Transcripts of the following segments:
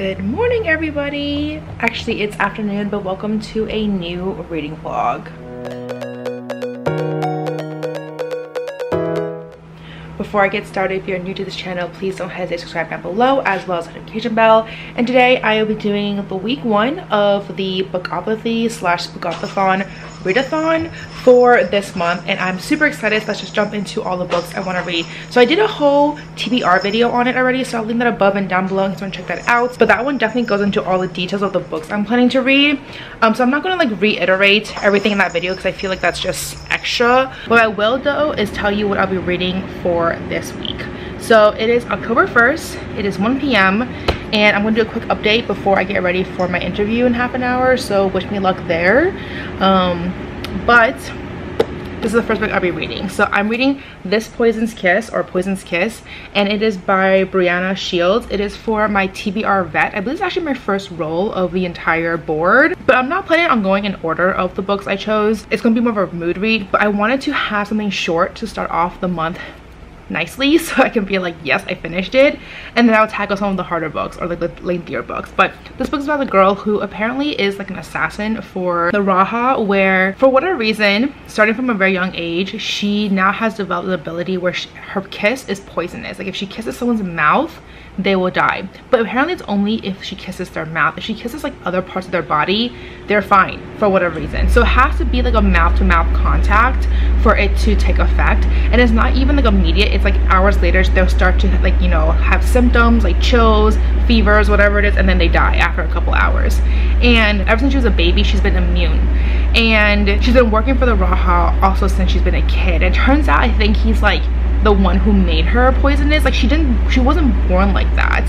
Good morning everybody! Actually it's afternoon but welcome to a new reading vlog. Before I get started, if you're new to this channel, please don't hesitate to subscribe down below as well as the notification bell. And today I will be doing the week one of the Bookopathy slash Bookathon readathon for this month and i'm super excited. So let's just jump into all the books i want to read. So i did a whole tbr video on it already so i'll link that above and down below if you want to check that out. But that one definitely goes into all the details of the books i'm planning to read. Um so i'm not going to like reiterate everything in that video because i feel like that's just extra. What i will though is tell you what i'll be reading for this week. So it is october 1st it is 1 p.m and i'm to do a quick update before i get ready for my interview in half an hour so wish me luck there um, but this is the first book I'll be reading. So I'm reading This Poison's Kiss or Poison's Kiss and it is by Breeana Shields. It is for my TBR vet. I believe it's actually my first roll of the entire board. But I'm not planning on going in order of the books I chose. It's to be more of a mood read. But I wanted to have something short to start off the month nicely so I can feel like yes I finished it. And then I'll tackle some of the harder books or like the lengthier books. But this book is about a girl who apparently is like an assassin for the Raja where for whatever reason starting from a very young age she now has developed the ability where she, her kiss is poisonous. Like if she kisses someone's mouth they will die. But apparently it's only if she kisses their mouth. If she kisses like other parts of their body they're fine for whatever reason. So it has to be like a mouth-to-mouth -mouth contact for it to take effect. And it's not even like immediate. It's like hours later they'll start to like you know have symptoms like chills fevers whatever it is and then they die after a couple hours. And ever since she was a baby she's been immune. And she's been working for the Raja also since she's been a kid. And turns out I think he's like the one who made her poisonous. Like she didn't she wasn't born like that.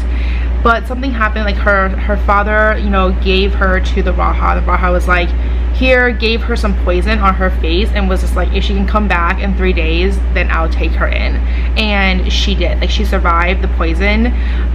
But something happened like her her father you know gave her to the Raja the Raja was like here gave her some poison on her face and was just like if she can come back in three days then I'll take her in. And she did. Like she survived the poison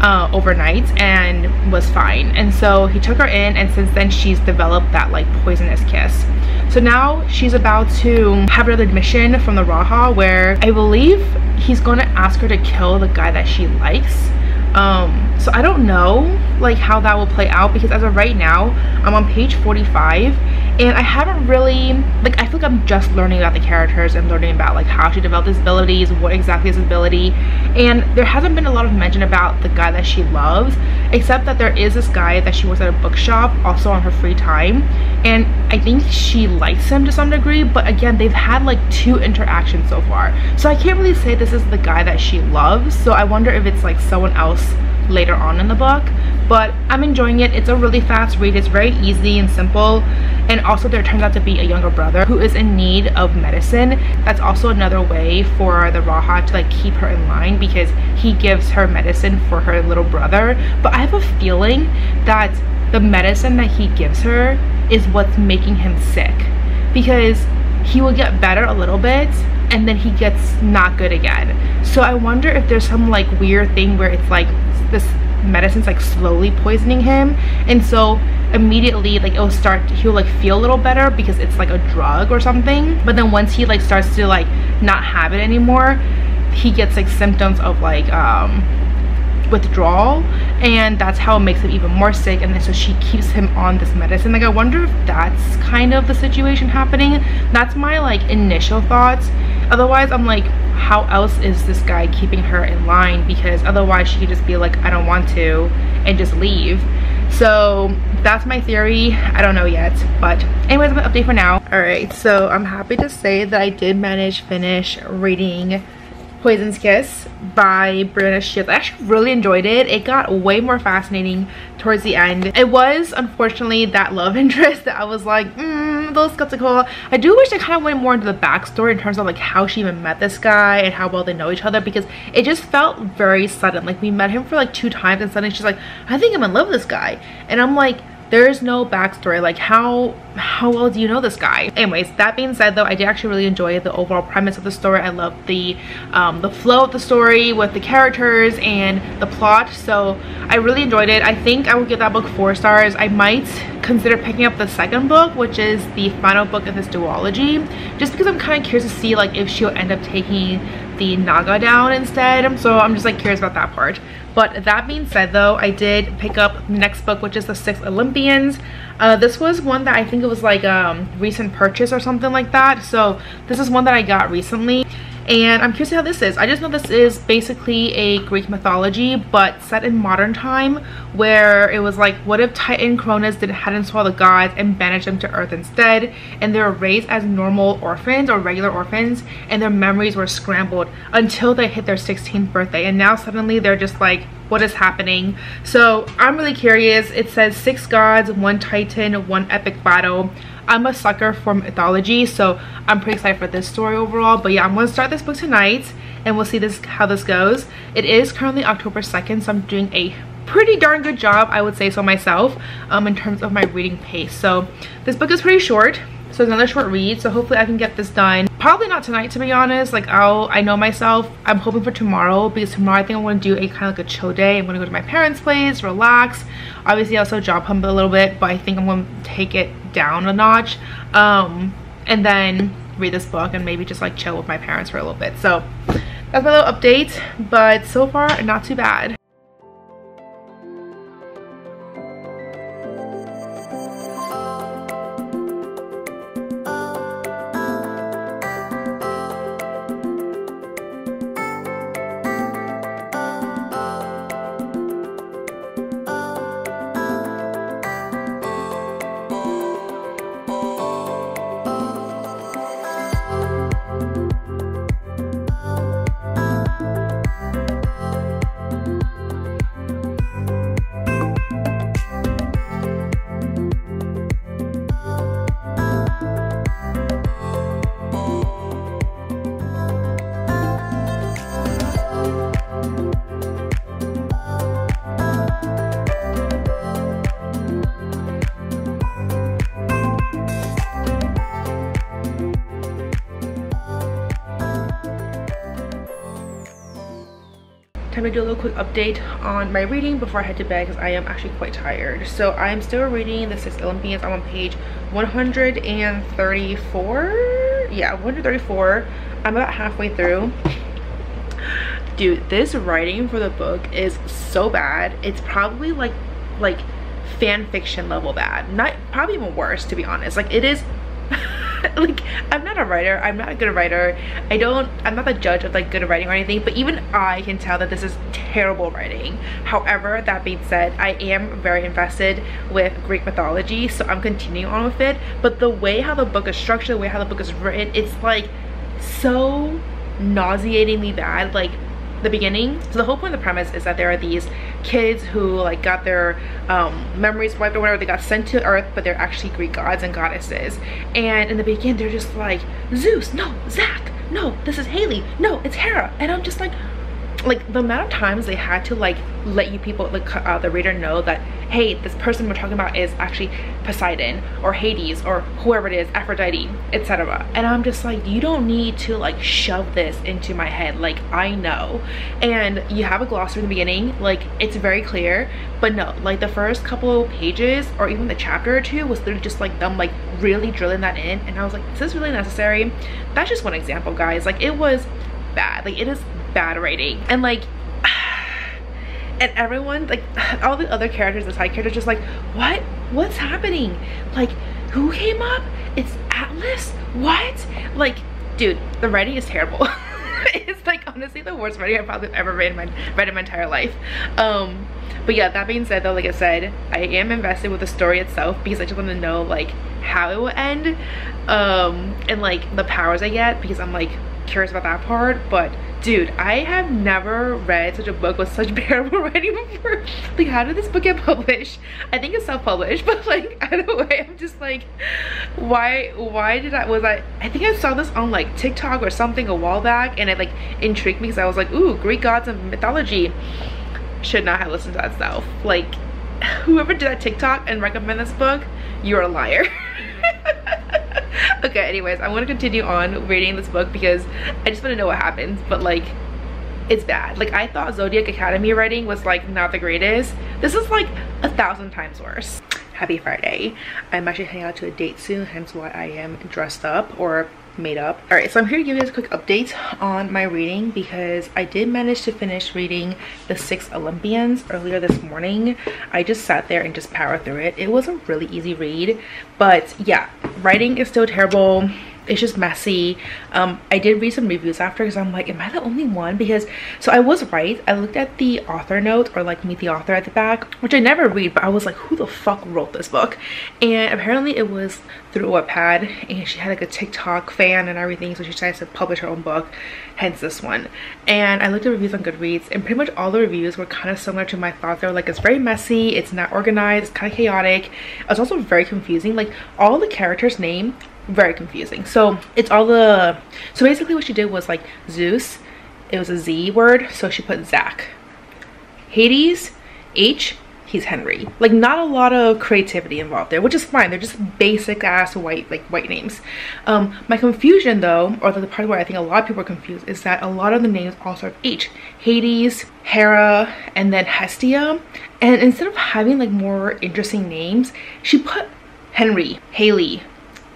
uh, overnight and was fine. And so he took her in and since then she's developed that like poisonous kiss. So now she's about to have another mission from the Raja where I believe he's going to ask her to kill the guy that she likes. Um so i don't know like how that will play out because as of right now i'm on page 45 and i haven't really like i feel like i'm just learning about the characters and learning about like how she developed his abilities what exactly is his ability. And there hasn't been a lot of mention about the guy that she loves except that there is this guy that she works at a bookshop also on her free time. And i think she likes him to some degree but again they've had like two interactions so far. So i can't really say this is the guy that she loves so i wonder if it's like someone else later on in the book but i'm enjoying it. It's a really fast read. It's very easy and simple. And also there turns out to be a younger brother who is in need of medicine. That's also another way for the raja to like keep her in line because he gives her medicine for her little brother. But i have a feeling that the medicine that he gives her is what's making him sick because he will get better a little bit and then he gets not good again. So i wonder if there's some like weird thing where it's like this medicine's like slowly poisoning him. And so immediately like it'll start he'll like feel a little better because it's like a drug or something. But then once he like starts to like not have it anymore he gets like symptoms of like um withdrawal and that's how it makes him even more sick and then so she keeps him on this medicine. Like i wonder if that's kind of the situation happening. That's my like initial thoughts. Otherwise i'm like how else is this guy keeping her in line? Because otherwise she could just be like i don't want to and just leave. So that's my theory. I don't know yet but anyways i'm gonna update for now. All right so i'm happy to say that i did manage finish reading Poison's Kiss by Breeana Shields. I actually really enjoyed it. It got way more fascinating towards the end. It was, unfortunately, that love interest that I was like, mm, a little skeptical. I do wish they kind of went more into the backstory in terms of like how she even met this guy and how well they know each other because it just felt very sudden. Like we met him for like two times and suddenly she's like, I think I'm in love with this guy. And I'm like, there's no backstory like how how well do you know this guy? Anyways that being said though i did actually really enjoy the overall premise of the story. I love the um, the flow of the story with the characters and the plot so i really enjoyed it. I think i would give that book four stars. I might consider picking up the second book which is the final book of this duology just because i'm kind of curious to see like if she'll end up taking the naga down instead so i'm just like curious about that part But that being said though, I did pick up the next book, which is The Six Olympians. Uh, this was one that I think it was like um recent purchase or something like that. So this is one that I got recently and I'm curious how this is. I just know this is basically a Greek mythology but set in modern time where it was like what if Titan Cronus didn't hadn't swallowed the gods and banished them to earth instead and they were raised as normal orphans or regular orphans and their memories were scrambled until they hit their 16th birthday and now suddenly they're just like what is happening so i'm really curious it says six gods one titan one epic battle I'm a sucker for mythology, so I'm pretty excited for this story overall. But yeah, I'm gonna start this book tonight and we'll see this how this goes. It is currently October 2nd, so I'm doing a pretty darn good job, I would say so myself, um, in terms of my reading pace. So this book is pretty short. So another short read, so hopefully I can get this done. Probably not tonight, to be honest. Like, I'll, I know myself. I'm hoping for tomorrow because tomorrow I think I want to do a kind of like a chill day. I'm going to go to my parents' place, relax. Obviously, I also job hump a little bit, but I think I'm going to take it down a notch. Um, and then read this book and maybe just like chill with my parents for a little bit. So that's my little update, but so far, not too bad. Do a little quick update on my reading before I head to bed because I am actually quite tired. So I'm still reading The Six Olympians. I'm on page 134. Yeah, 134. I'm about halfway through. Dude, this writing for the book is so bad. It's probably like like fan fiction level bad. Not probably even worse to be honest. Like it is like i'm not a writer i'm not a good writer. I don't i'm not the judge of like good writing or anything but even i can tell that this is terrible writing. However that being said i am very invested with greek mythology so i'm continuing on with it. But the way how the book is structured the way how the book is written it's like so nauseatingly bad like the beginning. So the whole point of the premise is that there are these kids who like got their um, memories wiped or whatever they got sent to earth but they're actually greek gods and goddesses. And in the beginning they're just like zeus no zach no this is haley no it's hera. And i'm just like like the amount of times they had to like let you people like uh, the reader know that hey this person we're talking about is actually poseidon or hades or whoever it is aphrodite etc and i'm just like you don't need to like shove this into my head. Like i know. And you have a glossary in the beginning like it's very clear. But no like the first couple of pages or even the chapter or two was literally just like them like really drilling that in. And i was like is this really necessary. That's just one example guys. Like it was bad. Like it is bad writing. And like and everyone like all the other characters the side characters just like what? What's happening? Like who came up? It's atlas? What? Like dude the writing is terrible. It's like honestly the worst writing i've probably ever read in my read in my entire life. Um but yeah that being said though like i said i am invested with the story itself because i just want to know like how it will end um and like the powers i get because i'm like curious about that part but dude i have never read such a book with such terrible writing before like how did this book get published? I think it's self-published but like either way i'm just like why why did i was i i think i saw this on like tiktok or something a while back and it like intrigued me because i was like ooh greek gods and mythology should not have listened to that stuff. Like whoever did that tiktok and recommend this book you're a liar okay anyways i want to continue on reading this book because i just want to know what happens but like it's bad. Like i thought zodiac academy writing was like not the greatest. This is like a thousand times worse. Happy friday. I'm actually heading out to a date soon hence why i am dressed up or made up. All right, so I'm here to give you guys a quick update on my reading because I did manage to finish reading The Six Olympians earlier this morning. I just sat there and just powered through it. It was a really easy read, but yeah, writing is still terrible it's just messy. Um i did read some reviews after because i'm like am i the only one? Because so i was right. I looked at the author note or like meet the author at the back which i never read but i was like who the fuck wrote this book? And apparently it was through Wattpad and she had like a TikTok fan and everything so she decided to publish her own book hence this one. And I looked at reviews on Goodreads and pretty much all the reviews were kind of similar to my thoughts. They were like it's very messy it's not organized it's kind of chaotic. It's also very confusing. Like all the characters name very confusing. So it's all the so basically what she did was like zeus it was a z word so she put zach. Hades h he's henry. Like not a lot of creativity involved there which is fine. They're just basic ass white like white names. Um my confusion though or the part where i think a lot of people are confused is that a lot of the names all start with h. Hades hera and then hestia. And instead of having like more interesting names she put henry haley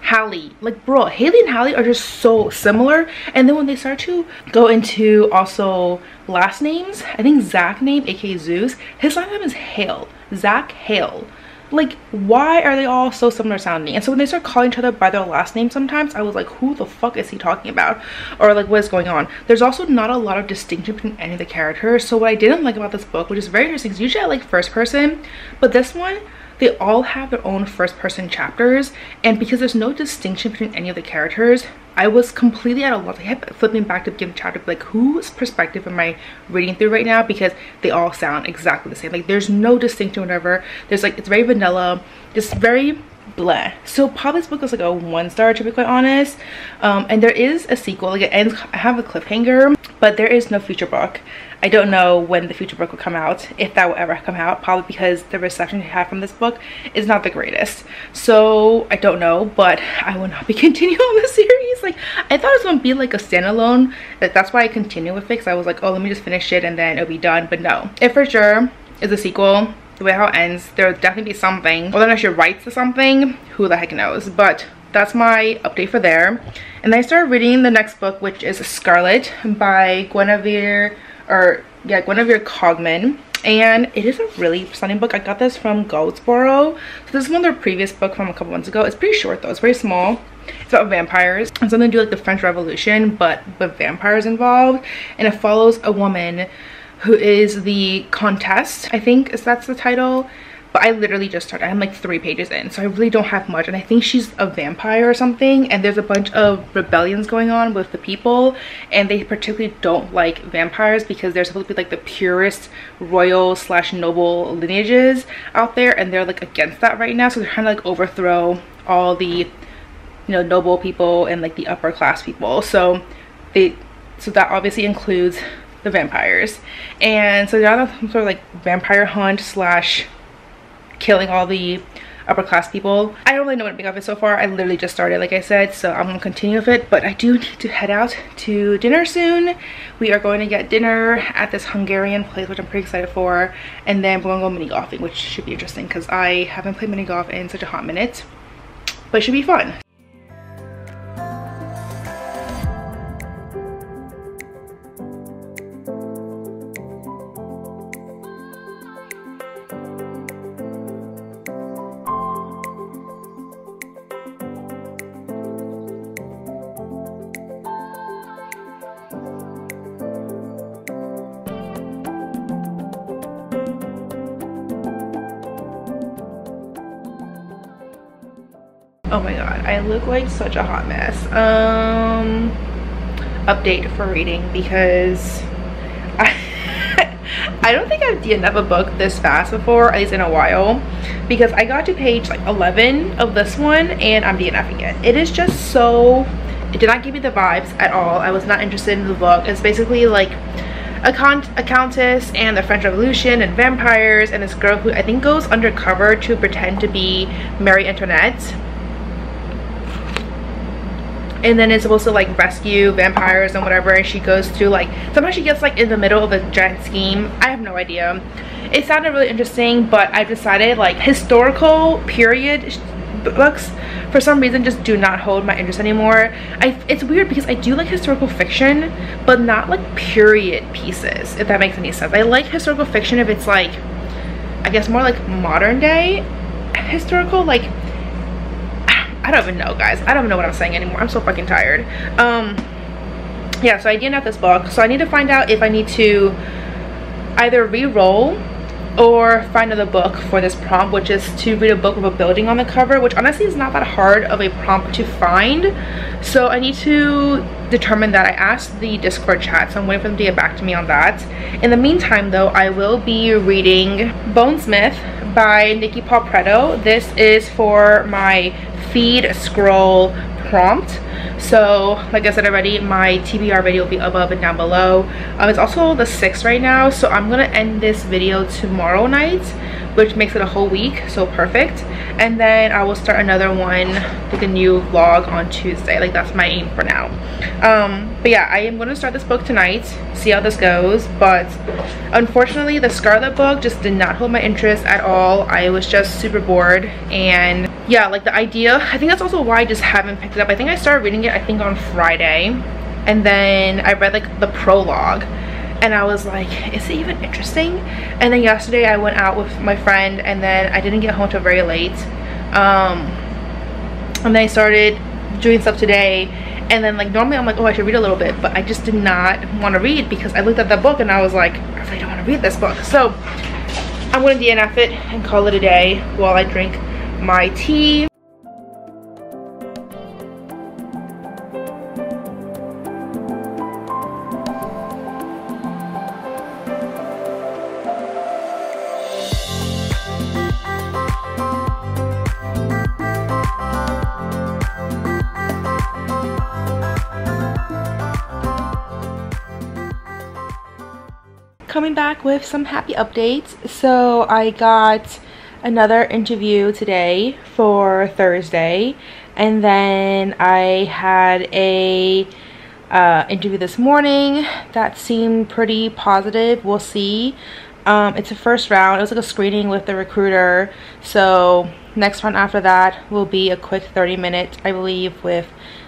Hallie. Like, bro, Haley and Hallie are just so similar. And then when they start to go into also last names, I think Zach name, aka Zeus, his last name is Hale. Zach Hale. Like, why are they all so similar sounding? And so when they start calling each other by their last name sometimes, I was like, who the fuck is he talking about? Or like, what is going on? There's also not a lot of distinction between any of the characters. So what I didn't like about this book, which is very interesting, is usually I like first person, but this one, they all have their own first person chapters and because there's no distinction between any of the characters I was completely at a loss. I kept flipping back to begin the chapter, like whose perspective am I reading through right now? Because they all sound exactly the same. Like there's no distinction, whatever. There's like it's very vanilla, just very blah. So probably this book is like a one star to be quite honest. Um, and there is a sequel. Like it ends. I have a cliffhanger, but there is no future book. I don't know when the future book will come out, if that will ever come out, probably because the reception you have from this book is not the greatest. So I don't know, but I will not be continuing on the series. Like I thought it was gonna be like a standalone. That's why I continue with it because I was like, oh, let me just finish it and then it'll be done. But no, it for sure is a sequel. The way how it ends, there'll definitely be something. Whether or not she writes to something, who the heck knows. But that's my update for there. And I started reading the next book, which is Scarlet by Guinevere or yeah Guinevere Cogman and it is a really stunning book. I got this from Goldsboro. So this is one of their previous book from a couple months ago. It's pretty short though. It's very small. It's about vampires. It's something to do like the French Revolution, but with vampires involved. And it follows a woman who is the countess, I think is that's the title but I literally just started. I'm like three pages in, so I really don't have much. And I think she's a vampire or something, and there's a bunch of rebellions going on with the people, and they particularly don't like vampires because they're supposed to be like the purest royal slash noble lineages out there, and they're like against that right now. So they're trying to like overthrow all the, you know, noble people and like the upper class people. So they, so that obviously includes the vampires, and so they're on some sort of like vampire hunt slash killing all the upper class people. I don't really know what to make of it so far. I literally just started, like I said, so I'm gonna continue with it. But I do need to head out to dinner soon. We are going to get dinner at this Hungarian place, which I'm pretty excited for. And then we're gonna go mini golfing, which should be interesting because I haven't played mini golf in such a hot minute. But it should be fun. Oh my god i look like such a hot mess. Um update for reading because i i don't think i've dnf a book this fast before at least in a while because i got to page like 11 of this one and i'm dnfing it. It is just so it did not give me the vibes at all. I was not interested in the book. It's basically like a, con a countess and the French Revolution and vampires and this girl who I think goes undercover to pretend to be Marie Antoinette and then it's supposed to like rescue vampires and whatever and she goes through like somehow she gets like in the middle of a giant scheme. I have no idea. It sounded really interesting but i've decided like historical period books for some reason just do not hold my interest anymore. I, it's weird because i do like historical fiction but not like period pieces if that makes any sense. I like historical fiction if it's like i guess more like modern day historical like i don't even know guys. I don't even know what i'm saying anymore. I'm so fucking tired. Um yeah so i didn't this book. So i need to find out if i need to either re-roll or find another book for this prompt which is to read a book with a building on the cover which honestly is not that hard of a prompt to find. So i need to determine that. I asked the discord chat so i'm waiting for them to get back to me on that. In the meantime though i will be reading bonesmith by Nicki Pau this is for my feed scroll prompt. So like i said already my tbr video will be above and down below. Um, it's also the 6th right now so i'm gonna end this video tomorrow night which makes it a whole week so perfect and then i will start another one with a new vlog on tuesday. Like that's my aim for now. Um but yeah i am going to start this book tonight see how this goes. But unfortunately the scarlet book just did not hold my interest at all. I was just super bored. And yeah like the idea i think that's also why i just haven't picked it up. I think i started reading it i think on friday. And then i read like the prologue and I was like, is it even interesting? And then yesterday I went out with my friend and then I didn't get home till very late. Um, and then I started doing stuff today and then like normally I'm like, oh, I should read a little bit, but I just did not want to read because I looked at the book and I was like, I really don't want to read this book. So I'm going to DNF it and call it a day while I drink my tea. With some happy updates. So i got another interview today for thursday and then i had a uh, interview this morning that seemed pretty positive. We'll see. Um, it's a first round. It was like a screening with the recruiter. So next one after that will be a quick 30 minutes i believe with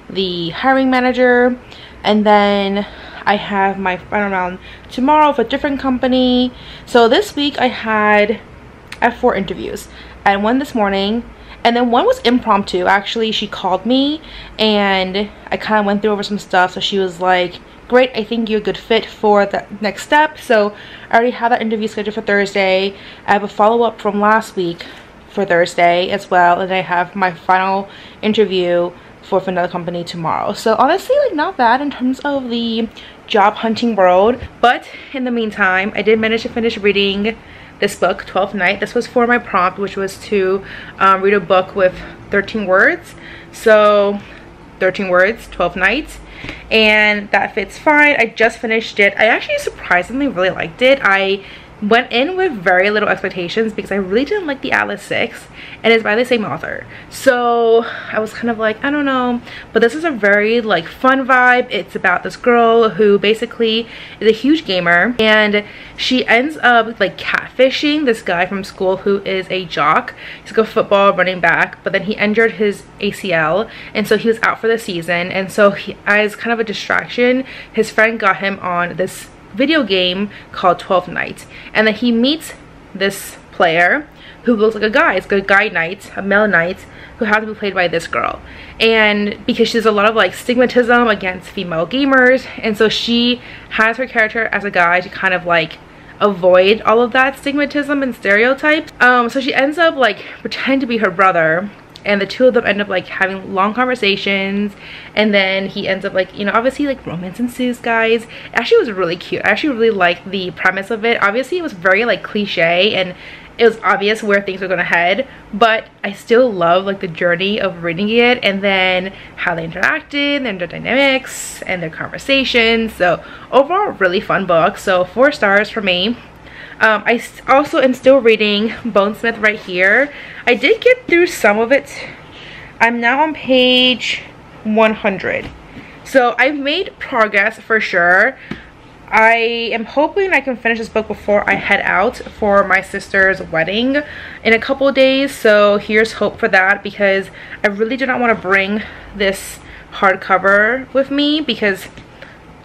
the hiring manager. And then I have my final round tomorrow with a different company. So this week I had I have four interviews and one this morning and then one was impromptu. Actually she called me and I kind of went through over some stuff so she was like great I think you're a good fit for the next step. So I already have that interview scheduled for Thursday. I have a follow-up from last week for Thursday as well and I have my final interview for another company tomorrow. So honestly like not bad in terms of the job hunting world but in the meantime i did manage to finish reading this book Twelfth Knight. This was for my prompt which was to um, read a book with 13 words. So 13 words 12 nights and that fits fine. I just finished it. I actually surprisingly really liked it. I went in with very little expectations because I really didn't like the Atlas 6 and it's by the same author. So I was kind of like, I don't know. But this is a very like fun vibe. It's about this girl who basically is a huge gamer and she ends up like catfishing this guy from school who is a jock. He's like a football running back, but then he injured his ACL and so he was out for the season. And so he, as kind of a distraction, his friend got him on this video game called 12 Nights. And then he meets this player who looks like a guy. It's a guy knight, a male knight, who has to be played by this girl. And because she there's a lot of like stigmatism against female gamers, and so she has her character as a guy to kind of like avoid all of that stigmatism and stereotypes. Um, so she ends up like pretending to be her brother and the two of them end up like having long conversations and then he ends up like you know obviously like romance ensues guys. It actually was really cute. I actually really liked the premise of it. Obviously it was very like cliche and it was obvious where things were gonna head but i still love like the journey of reading it and then how they interacted and their dynamics and their conversations. So overall really fun book. So four stars for me um, I also am still reading Bonesmith right here. I did get through some of it. I'm now on page 100. So I've made progress for sure. I am hoping I can finish this book before I head out for my sister's wedding in a couple days. So here's hope for that because I really do not want to bring this hardcover with me because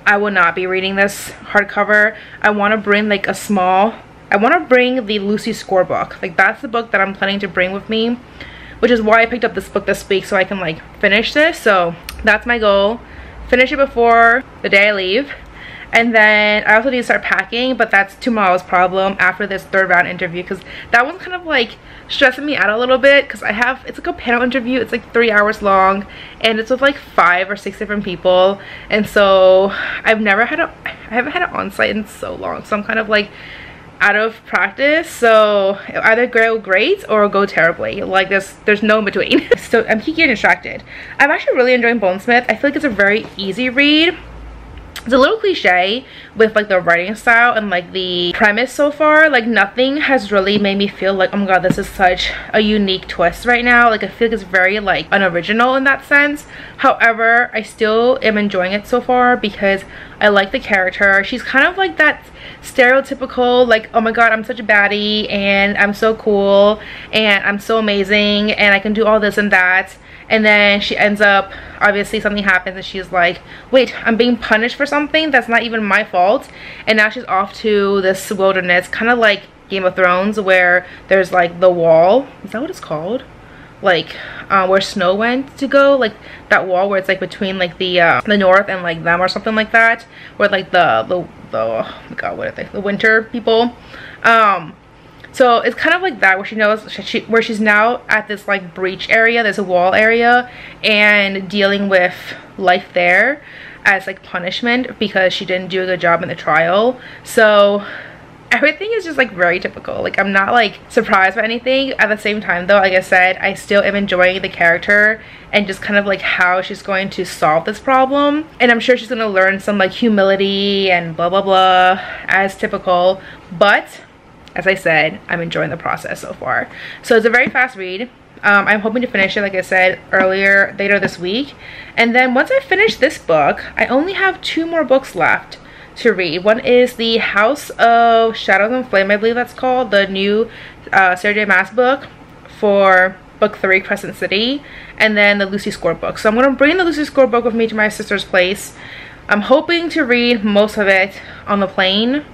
I will not be reading this hardcover. I want to bring like a small, I want to bring the Lucy Score book. Like that's the book that I'm planning to bring with me, which is why I picked up this book this week so I can like finish this. So that's my goal. Finish it before the day I leave and then I also need to start packing, but that's tomorrow's problem after this third round interview because that one's kind of like stressing me out a little bit because I have, it's like a panel interview, it's like three hours long and it's with like five or six different people. And so I've never had a, I haven't had an on-site in so long. So I'm kind of like out of practice. So either go great or go terribly. Like there's there's no in between. So i'm keep getting distracted. I'm actually really enjoying bonesmith. I feel like it's a very easy read it's a little cliche with like the writing style and like the premise so far. Like nothing has really made me feel like oh my god this is such a unique twist right now. Like i feel like it's very like unoriginal in that sense. However i still am enjoying it so far because i like the character. She's kind of like that stereotypical like oh my god i'm such a baddie and i'm so cool and i'm so amazing and i can do all this and that and then she ends up obviously something happens and she's like wait i'm being punished for something? That's not even my fault. And now she's off to this wilderness kind of like game of thrones where there's like the wall. Is that what it's called? Like uh, where snow went to go? Like that wall where it's like between like the uh, the north and like them or something like that? Where like the the, the oh my god what are they? The winter people? Um so it's kind of like that where she knows she, where she's now at this like breach area, there's a wall area and dealing with life there as like punishment because she didn't do a good job in the trial. So everything is just like very typical. Like i'm not like surprised by anything. At the same time though like i said i still am enjoying the character and just kind of like how she's going to solve this problem. And i'm sure she's going to learn some like humility and blah blah blah as typical. But as I said, I'm enjoying the process so far. So it's a very fast read. Um, I'm hoping to finish it, like I said earlier, later this week. And then once I finish this book, I only have two more books left to read. One is the House of Shadows and Flame, I believe that's called, the new uh, Sarah J Maas book for book three, Crescent City, and then the Lucy Score book. So I'm going to bring the Lucy Score book with me to my sister's place. I'm hoping to read most of it on the plane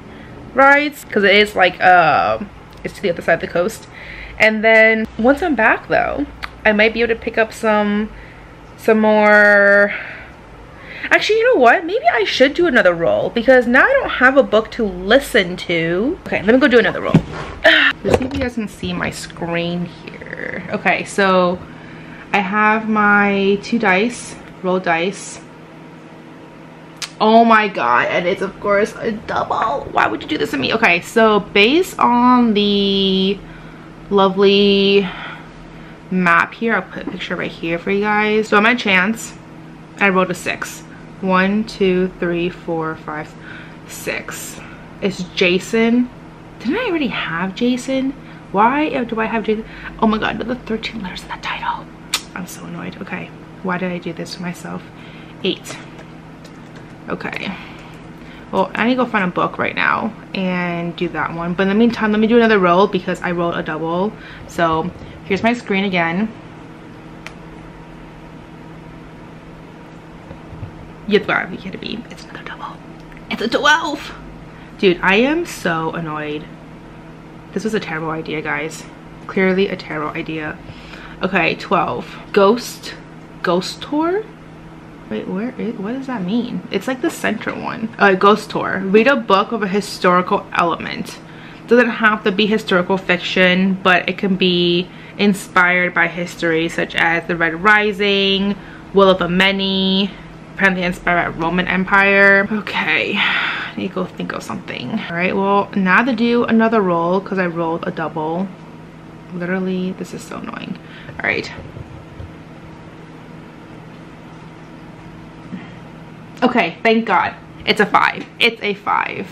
rides because it is like uh, it's to the other side of the coast. And then once i'm back though i might be able to pick up some some more actually you know what? Maybe i should do another roll because now i don't have a book to listen to. Okay let me go do another roll. Let's see if you guys can see my screen here. Okay so i have my two dice roll dice oh my god and it's of course a double. Why would you do this to me? Okay so based on the lovely map here i'll put a picture right here for you guys. So on my chance. I rolled a six. One two three four five six. It's jason. Didn't i already have jason? Why do i have jason? Oh my god the 13 letters in that title. I'm so annoyed. Okay why did i do this to myself? Eight okay. Well i need to go find a book right now and do that one. But in the meantime let me do another roll because i rolled a double. So here's my screen again. You've got to be? It's another double. It's a 12 dude i am so annoyed. This was a terrible idea guys. Clearly a terrible idea. Okay 12 ghost? Ghost tour Wait, where is, what does that mean? It's like the center one. A uh, ghost tour. Read a book of a historical element. Doesn't have to be historical fiction, but it can be inspired by history, such as the Red Rising, Will of the Many, apparently inspired by Roman Empire. Okay, I need to go think of something. All right, well, now to do another roll because I rolled a double. Literally, this is so annoying. All right, Okay, thank God. It's a five. It's a five.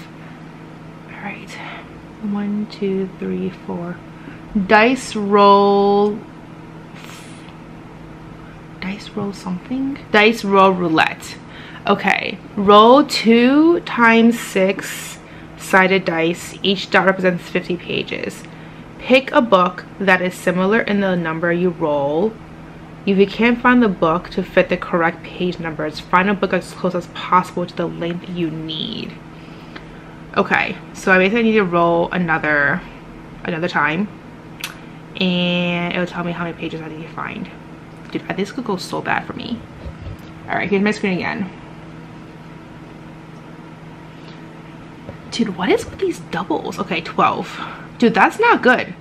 All right. One, two, three, four. Dice roll. Dice roll something? Dice roll roulette. Okay, roll two times six sided dice. Each dot represents 50 pages. Pick a book that is similar in the number you roll. If you can't find the book to fit the correct page numbers, find a book as close as possible to the length you need. Okay, so I basically need to roll another another time and it'll tell me how many pages I need to find. Dude, this could go so bad for me. All right, here's my screen again. Dude, what is with these doubles? Okay, 12. Dude, that's not good.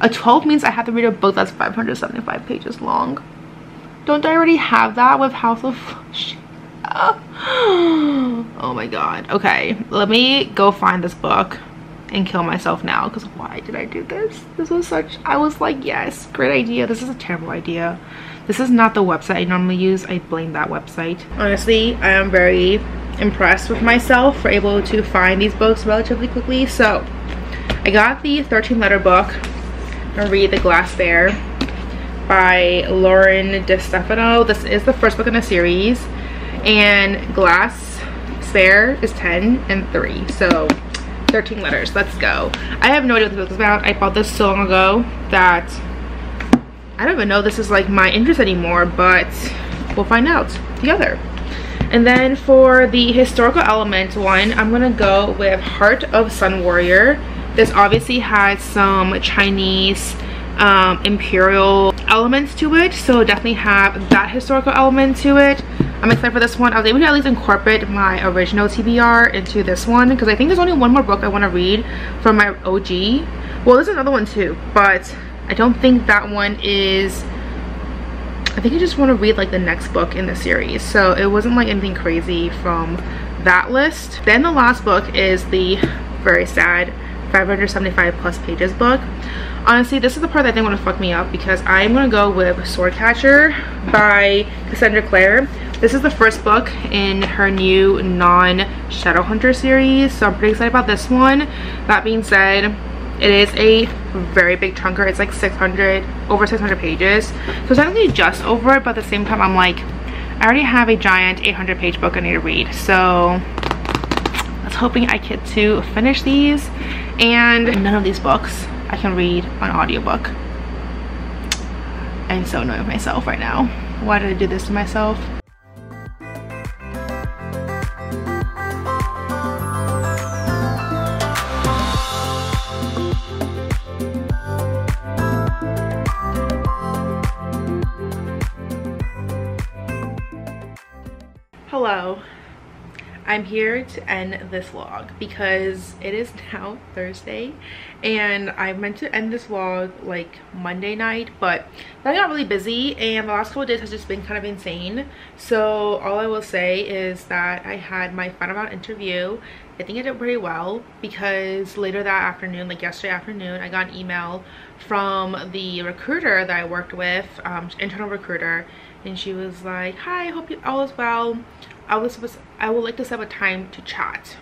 A 12 means I have to read a book that's 575 pages long. Don't I already have that with House of... oh my god. Okay, let me go find this book and kill myself now because why did I do this? This was such... I was like, yes, great idea. This is a terrible idea. This is not the website I normally use. I blame that website. Honestly, I am very impressed with myself for able to find these books relatively quickly. So I got the 13 letter book. i read The Glass Spare by Lauren DeStefano. This is the first book in the series. And Glass Spare is 10 and 3. So 13 letters. Let's go. I have no idea what this book is about. I bought this so long ago that I don't even know this is like my interest anymore, but we'll find out together. And then for the historical element one, I'm gonna go with Heart of Sun Warrior. This obviously has some Chinese um, imperial elements to it, so definitely have that historical element to it. I'm excited for this one. I was able to at least incorporate my original TBR into this one because I think there's only one more book I want to read from my OG. Well, there's another one too, but I don't think that one is I think I just want to read like the next book in the series. So it wasn't like anything crazy from that list. Then the last book is the very sad 575 plus pages book. Honestly, this is the part that I think want to fuck me up because I'm to go with Swordcatcher by Cassandra Clare. This is the first book in her new non-Shadowhunter series, so I'm pretty excited about this one. That being said, it is a very big chunker it's like 600 over 600 pages so technically just over it but at the same time i'm like i already have a giant 800 page book i need to read so let's hoping i get to finish these and none of these books i can read on audiobook. I'm so annoyed with myself right now. Why did i do this to myself i'm here to end this vlog because it is now thursday and i meant to end this vlog like monday night but i got really busy and the last couple days has just been kind of insane. So all i will say is that i had my final round interview. I think i did pretty well because later that afternoon like yesterday afternoon i got an email from the recruiter that i worked with um internal recruiter and she was like hi I hope you all is well I was supposed I would like to set a time to chat.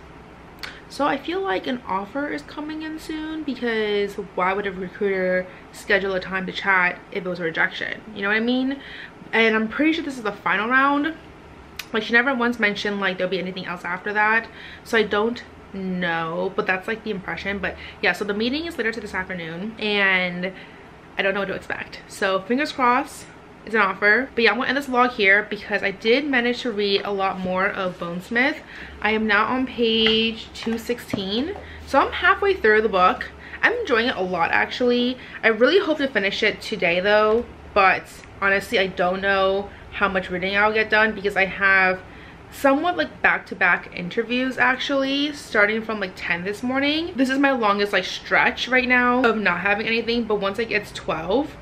So I feel like an offer is coming in soon because why would a recruiter schedule a time to chat if it was a rejection? You know what I mean? And I'm pretty sure this is the final round. Like she never once mentioned like there'll be anything else after that. So I don't know, but that's like the impression. But yeah, so the meeting is later to this afternoon and I don't know what to expect. So fingers crossed it's an offer. But yeah i'm gonna end this vlog here because i did manage to read a lot more of bonesmith. I am now on page 216 so i'm halfway through the book. I'm enjoying it a lot actually. I really hope to finish it today though. But honestly i don't know how much reading i'll get done because i have somewhat like back-to-back -back interviews actually starting from like 10 this morning. This is my longest like stretch right now of not having anything. But once it gets 12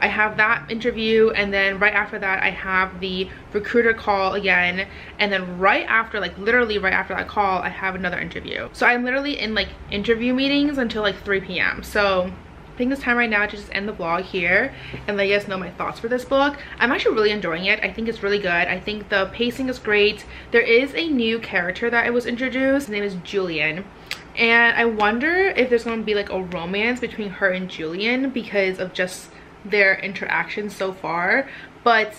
I have that interview and then right after that I have the recruiter call again and then right after like literally right after that call I have another interview. So I'm literally in like interview meetings until like 3 p.m. So I think it's time right now to just end the vlog here and let you guys know my thoughts for this book. I'm actually really enjoying it. I think it's really good. I think the pacing is great. There is a new character that I was introduced. His name is Julian and I wonder if there's going to be like a romance between her and Julian because of just their interaction so far but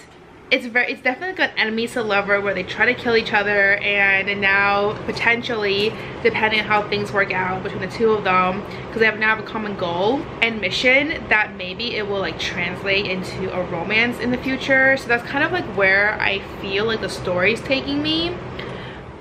it's very it's definitely like an enemies to lover where they try to kill each other and now potentially depending on how things work out between the two of them because they have now have a common goal and mission that maybe it will like translate into a romance in the future. So that's kind of like where i feel like the story is taking me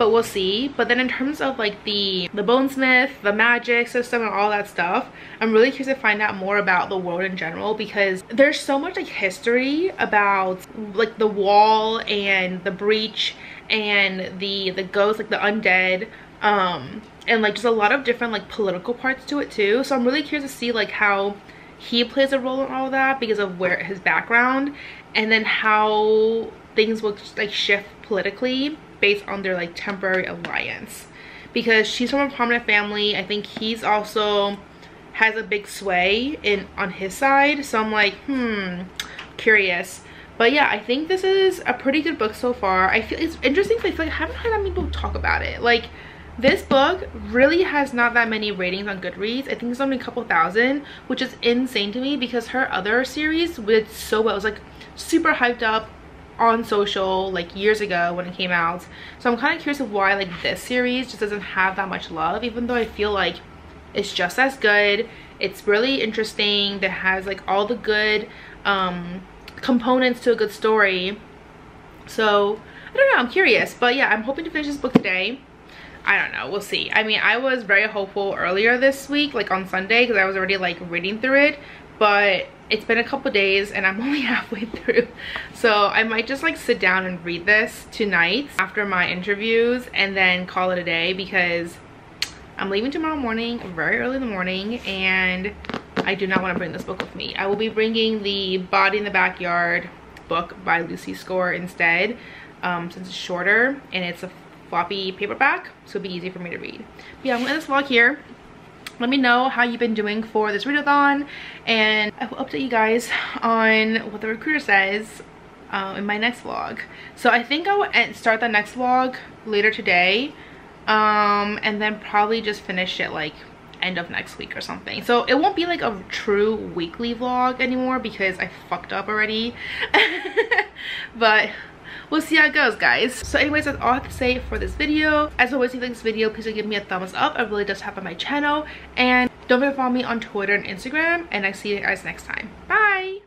but we'll see. But then in terms of like the the bonesmith the magic system and all that stuff i'm really curious to find out more about the world in general because there's so much like history about like the wall and the breach and the the ghosts like the undead um and like just a lot of different like political parts to it too. So i'm really curious to see like how he plays a role in all that because of where his background and then how things will just like shift politically based on their like temporary alliance. Because she's from a prominent family. I think he's also has a big sway in on his side. So i'm like hmm curious. But yeah i think this is a pretty good book so far. I feel it's interesting because like i haven't had that many people talk about it. Like this book really has not that many ratings on goodreads. I think it's only a couple thousand which is insane to me because her other series did so well it was like super hyped up on social like years ago when it came out. So i'm kind of curious of why like this series just doesn't have that much love even though i feel like it's just as good. It's really interesting. That has like all the good um components to a good story. So i don't know i'm curious. But yeah i'm hoping to finish this book today. I don't know, we'll see. I mean, I was very hopeful earlier this week, like on Sunday, because I was already like reading through it, but it's been a couple days and I'm only halfway through. So I might just like sit down and read this tonight after my interviews and then call it a day because I'm leaving tomorrow morning, very early in the morning, and I do not want to bring this book with me. I will be bringing the Body in the Backyard book by Lucy Score instead um, since it's shorter and it's a floppy paperback so it'll be easy for me to read. But yeah, I'm gonna end this vlog here let me know how you've been doing for this readathon and I will update you guys on what the recruiter says uh, in my next vlog. So I think I will start the next vlog later today um, and then probably just finish it like end of next week or something. So it won't be like a true weekly vlog anymore because I fucked up already. but we'll see how it goes guys. So anyways that's all i have to say for this video. As always if you like this video please give me a thumbs up. It really does help on my channel. And don't forget to follow me on twitter and instagram and i see you guys next time. Bye